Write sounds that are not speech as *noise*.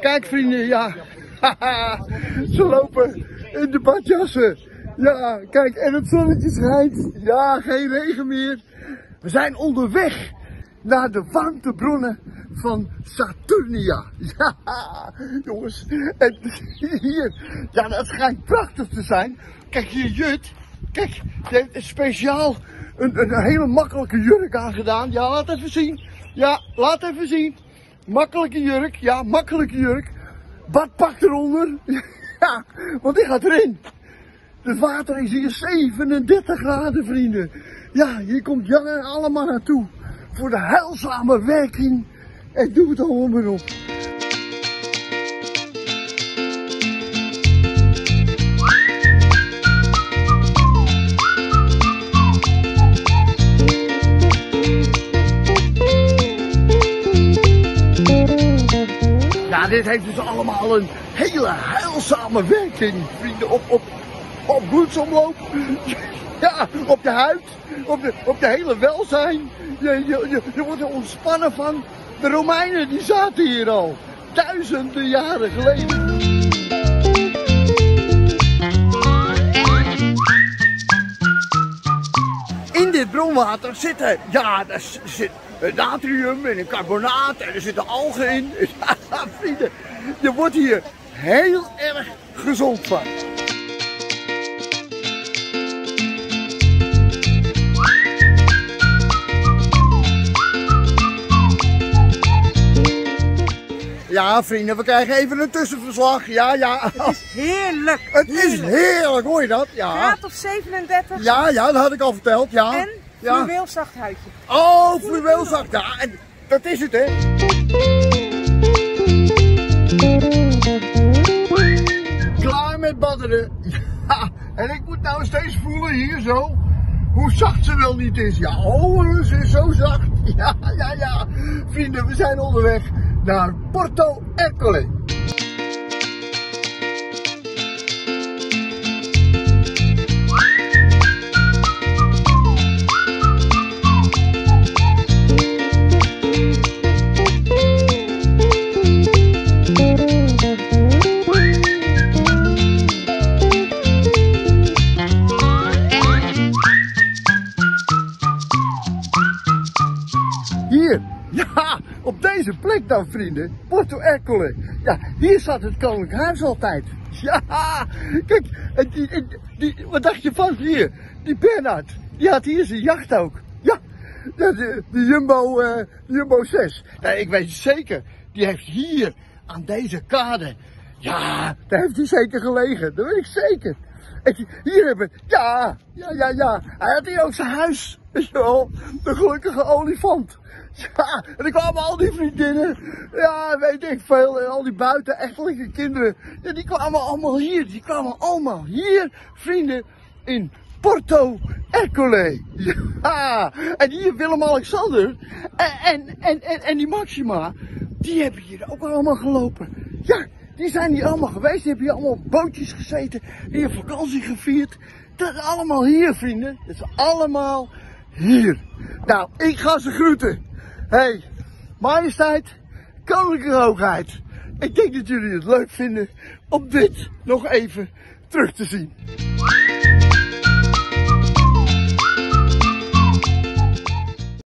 Kijk vrienden, ja. *laughs* Ze lopen in de badjassen. Ja, kijk, en het zonnetje schijnt. Ja, geen regen meer. We zijn onderweg naar de warmtebronnen van Saturnia. *laughs* Ja, jongens. En *laughs* hier, ja, dat schijnt prachtig te zijn. Kijk hier, Jut. Kijk, die heeft speciaal een, een hele makkelijke jurk aangedaan. Ja, laat even zien. Ja, laat even zien. Makkelijke jurk, ja, makkelijke jurk. Badpak eronder. *laughs* Ja, want die gaat erin. Het water is hier 37 graden, vrienden. Ja, hier komt Jan en allemaal naartoe. Voor de heilzame werking. En doe het allemaal maar op. Ja, dit heeft dus allemaal een hele heilzame werking, vrienden. Op, op, op bloedsomloop. *laughs* Ja, op je huid. Op je, op je hele welzijn. Je, je, je, je wordt er ontspannen van. De Romeinen die zaten hier al. Duizenden jaren geleden. In dit bronwater zitten, ja, er zit natrium en een carbonaat en er zitten algen in. *laughs* Ja, vrienden, je wordt hier heel erg gezond van. Ja, vrienden, we krijgen even een tussenverslag. Ja, ja. Het is heerlijk. Het is heerlijk. heerlijk, hoor je dat? Ja. Graad of 37 Ja, ja, dat had ik al verteld, ja. en ja. fluweel zacht huidje. Oh, fluweelzak. Ja, en dat is het, hè. Klaar met badderen. Ja, en ik moet nou steeds voelen hier zo. Hoe zacht ze wel niet is. Ja, oh, ze is zo zacht. *laughs* Ja, ja, ja. Vrienden, we zijn onderweg naar Porto Ercole. Op deze plek dan vrienden, Porto Ercole. Ja, hier zat het Koninklijk Huis altijd. *laughs* Ja, kijk, die, die, wat dacht je van hier? Die Bernhard, die had hier zijn jacht ook. Ja, de Jumbo, eh, Jumbo 6. Ja, ik weet zeker, die heeft hier aan deze kade, ja, daar heeft hij zeker gelegen. Dat weet ik zeker. Hier hebben, ja, ja, ja, ja. Hij had hier ook zijn huis. Weet je de gelukkige olifant. Ja, en er kwamen al die vriendinnen. Ja, weet ik veel. Al die buitenechtelijke kinderen. Ja, die kwamen allemaal hier. Die kwamen allemaal hier, vrienden, in Porto Ercole. Ja, en hier Willem-Alexander. En, en, en, en die Maxima. Die hebben hier ook allemaal gelopen. Ja, die zijn hier allemaal geweest. Die hebben hier allemaal op bootjes gezeten. Hier vakantie gevierd. Dat is allemaal hier, vrienden. Dat is allemaal hier. Nou, ik ga ze groeten. hey, majesteit, koninklijke hoogheid. Ik denk dat jullie het leuk vinden om dit nog even terug te zien.